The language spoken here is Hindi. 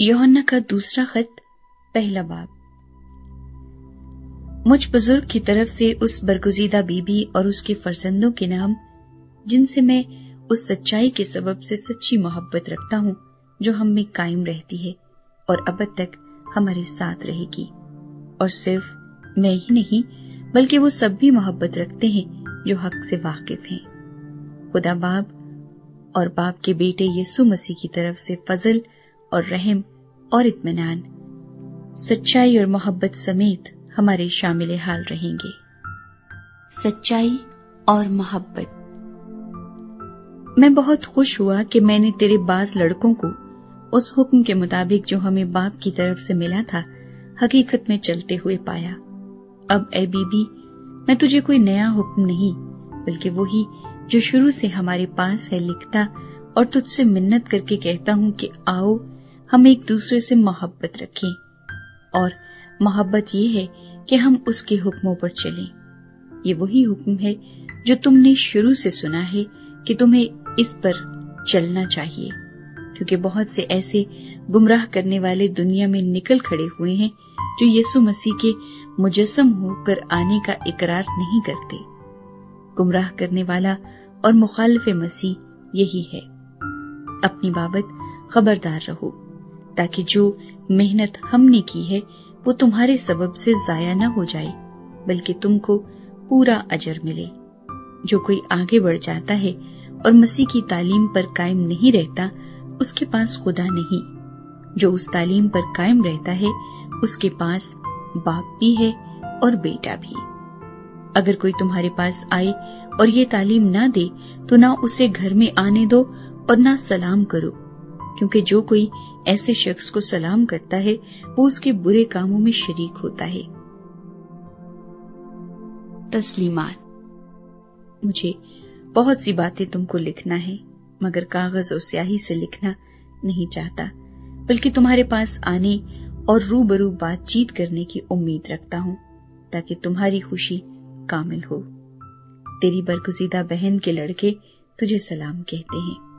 योहन्ना का दूसरा खत, पहला बाब। मुझ बुज़ुर्ग की तरफ़ से उस बरगुजीदा बीबी और उसके फरजंदों के नाम, जिनसे मैं उस सच्चाई के सबब से सच्ची मोहब्बत रखता हूँ, जो हम में कायम रहती है और अब तक हमारे साथ रहेगी। और सिर्फ़ मैं ही नहीं, बल्कि वो सब भी मोहब्बत रखते हैं, जो हक से वाकिफ हैं। खुदा बाप और बाप के बेटे यीशु मसीह की तरफ़ से फजल और रहम और इत्मीनान। सच्चाई और मोहब्बत समेत हमारे शामिल हाल रहेंगे। सच्चाई और मोहब्बत। मैं बहुत खुश हुआ कि मैंने तेरे बाज लड़कों को उस हुक्म के मुताबिक जो हमें बाप की तरफ़ से मिला था, हकीकत में चलते हुए पाया। अब ए बीबी, मैं तुझे कोई नया हुक्म नहीं, बल्कि वही जो शुरू से हमारे पास है लिखता और तुझसे मिन्नत करके कहता हूँ कि आओ हम एक दूसरे से मोहब्बत रखें। और मोहब्बत ये है कि हम उसके हुक्मों पर चलें। ये वही हुक्म है जो तुमने शुरू से सुना है कि तुम्हें इस पर चलना चाहिए। क्योंकि बहुत से ऐसे गुमराह करने वाले दुनिया में निकल खड़े हुए हैं जो यीशु मसीह के मुजस्म होकर आने का इकरार नहीं करते। गुमराह करने वाला और मुखालफ मसीह यही है। अपनी बाबत खबरदार रहो। ताकि जो मेहनत हमने की है, वो तुम्हारे सबब से जाया न हो जाए, बल्कि तुमको पूरा अजर मिले। जो कोई आगे बढ़ जाता है और मसीह की तालीम पर कायम नहीं रहता, उसके पास खुदा नहीं। जो उस तालीम पर कायम रहता है, उसके पास बाप भी है और बेटा भी। अगर कोई तुम्हारे पास आए और ये तालीम ना दे तो ना उसे घर में आने दो और ना सलाम करो। क्योंकि जो कोई ऐसे शख्स को सलाम करता है, वो उसके बुरे कामों में शरीक होता है। तस्लीमात। मुझे बहुत सी बातें तुमको लिखना है, मगर कागज़ और स्याही से लिखना नहीं चाहता, बल्कि तुम्हारे पास आने और रूबरू बातचीत करने की उम्मीद रखता हूँ, ताकि तुम्हारी खुशी कामिल हो। तेरी बरगुजीदा बहन के लड़के तुझे सलाम कहते हैं।